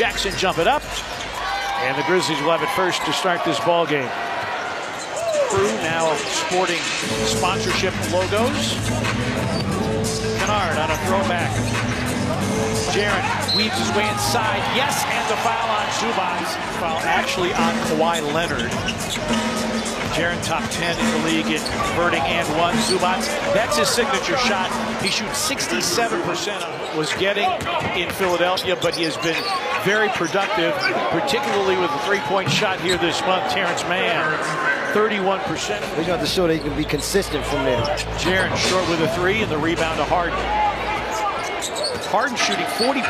Jackson jump it up. And the Grizzlies will have it first to start this ball game. Crew now sporting sponsorship logos. Kennard on a throwback. Jaren weaves his way inside. Yes, and the foul on Zubac. Foul actually on Kawhi Leonard. Jaren top 10 in the league in converting and one. Zubac, that's his signature shot. He shoots 67% of was getting in Philadelphia, but he has been very productive, particularly with the three-point shot here this month. Terance Mann, 31%. He's got to show that he can be consistent from there. Jaren short with a three and the rebound to Harden. Harden shooting 40%,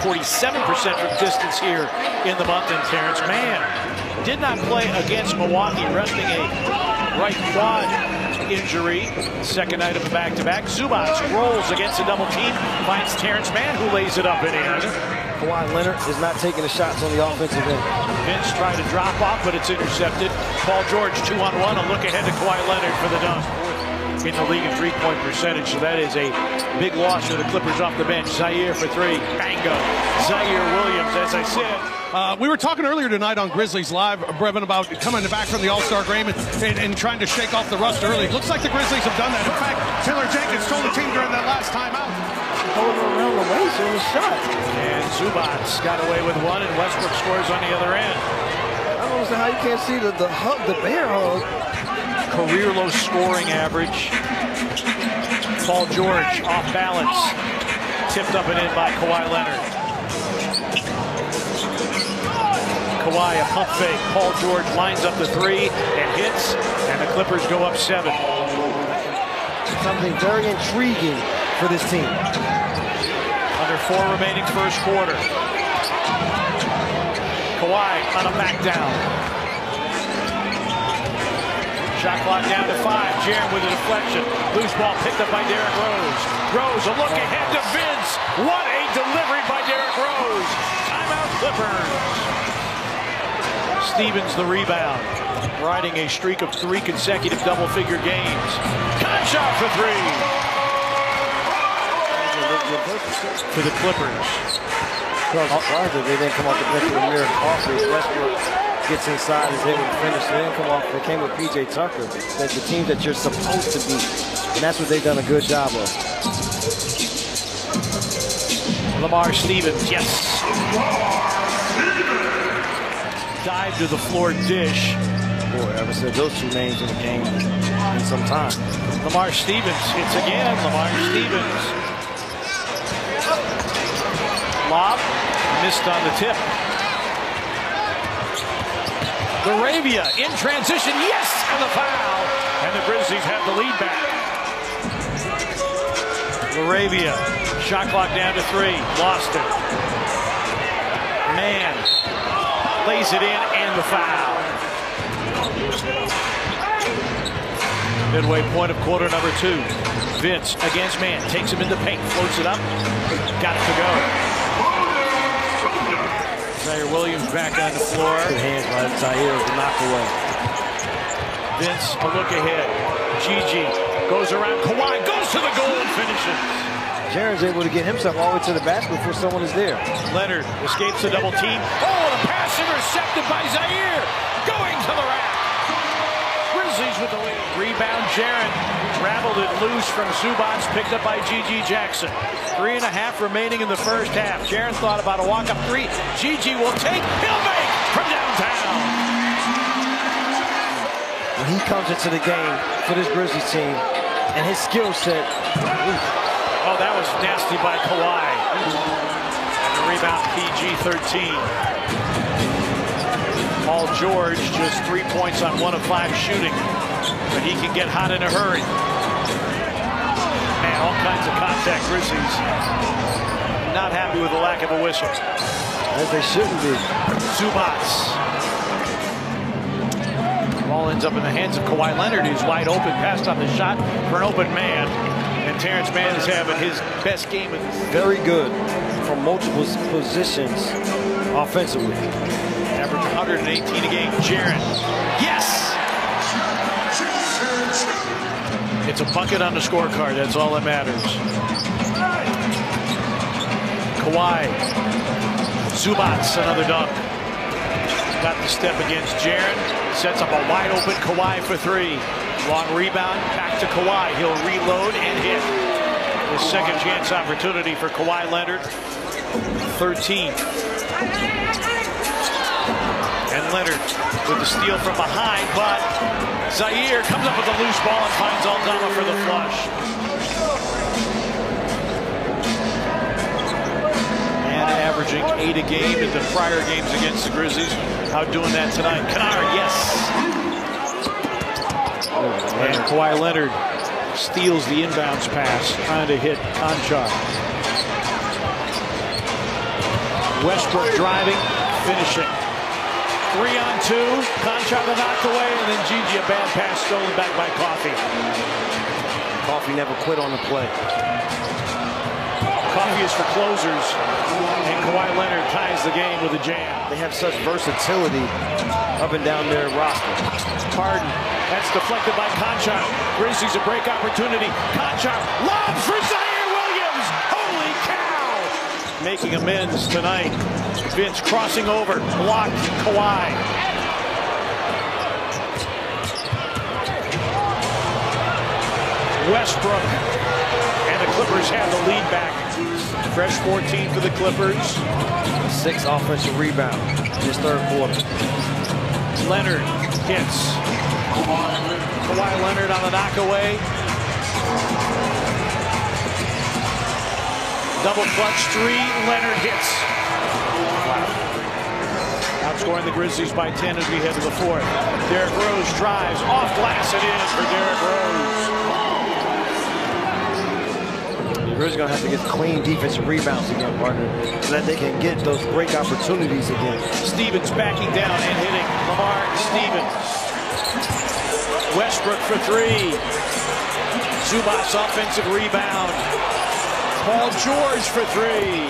47% from distance here in the month, and Terance Mann did not play against Milwaukee, resting a right quad injury. Second night of the back-to-back. Zubac rolls against a double team, finds Terance Mann, who lays it up and in. Kawhi Leonard is not taking the shots on the offensive end. Vince trying to drop off, but it's intercepted. Paul George two on one, a look ahead to Kawhi Leonard for the dunk in the league in three-point percentage, so that is a big loss for the Clippers off the bench. Ziaire for three. Bango. Ziaire Williams, as I said. Uh, we were talking earlier tonight on Grizzlies Live, Brevin, about coming back from the All-Star game and, and, and, trying to shake off the rust early. Looks like the Grizzlies have done that. In fact, Taylor Jenkins told the team during that last time Holding around the waist on the shot. And Zubac got away with one, and Westbrook scores on the other end. I don't understand how you can't see the, the hug, the bear hug career low scoring average. Paul George off balance. Tipped up and in by Kawhi Leonard. Kawhi a pump fake. Paul George lines up the three and hits, and the Clippers go up seven. Something very intriguing for this team. Under four remaining first quarter. Kawhi on a back down. Shot clock down to five. Jaren with a deflection. Loose ball picked up by Derrick Rose. Rose, a look ahead to Vince. What a delivery by Derrick Rose. Timeout Clippers. Stevens the rebound. Riding a streak of three consecutive double-figure games. shot for three. For the Clippers. Well, oh. surprised they didn't come off the bench with Amir Coffey. Westbrook gets inside, is able to finish. They didn't come off. They came with PJ Tucker. That's the team that you're supposed to beat, and that's what they've done a good job of. Lamar Stevens, yes. Dive to the floor dish. Boy, I haven't said those two names in the game in some time. Lamar Stevens hits again. Lamar Stevens. Lob missed on the tip. LaRavia in transition. Yes, and the foul. And the Grizzlies have the lead back. LaRavia, shot clock down to three. Lost it. Mann. lays it in and the foul. Midway point of quarter number two. Vince against Mann. Takes him into paint. Floats it up. Got it to go. Ziaire Williams back on the floor. Good hands by Ziaire the knock away. Vince, a look ahead. G.G. goes around. Kawhi goes to the goal and finishes. Jaren's able to get himself all the way to the basket before someone is there. Leonard escapes the double team. Oh, the pass intercepted by Ziaire. Going to the rack. With the lead. Rebound, Jaren. Traveled it loose from Zubac, picked up by G.G. Jackson. Three and a half remaining in the first half. Jaren thought about a walk-up three. G.G. will take. He'll make from downtown. When he comes into the game for this Grizzlies team and his skill set. Oh, that was nasty by Kawhi. And the rebound, PG-13. Paul George just three points on one of five shooting. But he can get hot in a hurry. Man, all kinds of contact. Grizzlies not happy with the lack of a whistle. As they shouldn't be. Zubac. Ball ends up in the hands of Kawhi Leonard, who's wide open, passed on the shot for an open man. And Terance Mann is having his best game. Very good from multiple positions offensively. Average 118 a game. Jaren. Yes! It's a bucket on the scorecard. That's all that matters. Kawhi. Zubac, another dunk. Got the step against Jaren. Sets up a wide open Kawhi for three. Long rebound, back to Kawhi. He'll reload and hit. The second chance opportunity for Kawhi Leonard. 13. Leonard with the steal from behind, but Ziaire comes up with a loose ball and finds Aldama for the flush. And averaging eight a game in the prior games against the Grizzlies. How doing that tonight? Kennard, yes. And Kawhi Leonard steals the inbounds pass, trying to hit Konchar. Westbrook driving, finishing. Three on two. Konchar the knocked away, and then G.G. a bad pass stolen back by Coffey. Coffey never quit on the play. Coffey is for closers, and Kawhi Leonard ties the game with a jam. They have such versatility up and down their roster. Harden, that's deflected by Konchar. Grizzlies a break opportunity. Konchar, lob for Ziaire Williams. Holy cow! Making amends tonight. Vince crossing over, blocked Kawhi. Westbrook. And the Clippers have the lead back. Fresh 14 for the Clippers. Six offensive rebound in his third quarter. Leonard hits. Kawhi Leonard on the knockaway. Double clutch three. Leonard hits. Outscoring the Grizzlies by 10 as we head to the fourth. Derrick Rose drives off glass and in for Derrick Rose. The Grizzlies gonna have to get clean defensive rebounds again, partner, so that they can get those break opportunities again. Stevens backing down and hitting. Lamar Stevens. Westbrook for three. Zubac's offensive rebound. Paul George for three.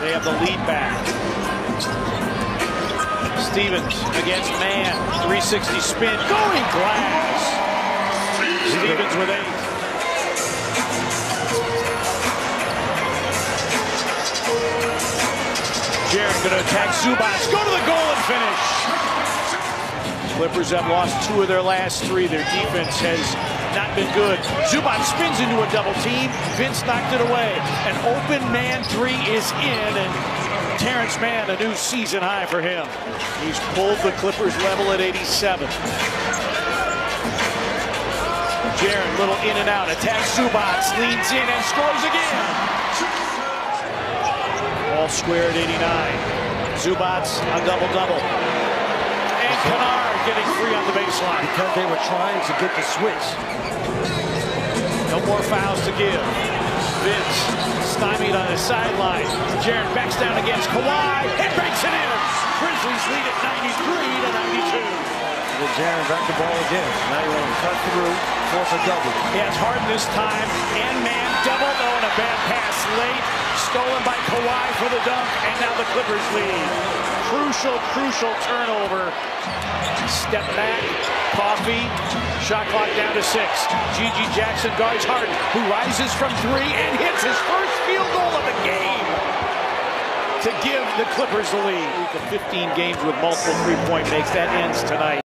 They have the lead back. Stevens against Mann. 360 spin. Going glass. Stevens with eight. Jaren going to attack Zubac. Go to the goal and finish. Clippers have lost two of their last three. Their defense has not been good. Zubac spins into a double team. Vince knocked it away. An open man three is in, and Terance Mann, a new season high for him. He's pulled the Clippers level at 87. Jaren, little in and out, attacks Zubac, leans in and scores again. All square at 89. Zubac, a double-double. And Kennard getting free on the baseline. Because they were trying to get the switch. No more fouls to give. Vince stymied on his sideline. Jaren backs down against Kawhi and breaks it in. Grizzlies lead at 93 to 92. With Jaren back the ball again. Now you want to cut through, force a double. Yeah, it's Harden this time. And man double though and a bad pass late. Stolen by Kawhi for the dunk. And now the Clippers lead. Crucial, crucial turnover. Step back. Coffey. Shot clock down to six. G.G. Jackson guards Harden, who rises from three and hits his first field goal of the game to give the Clippers the lead. The 15 games with multiple three-point makes. That ends tonight.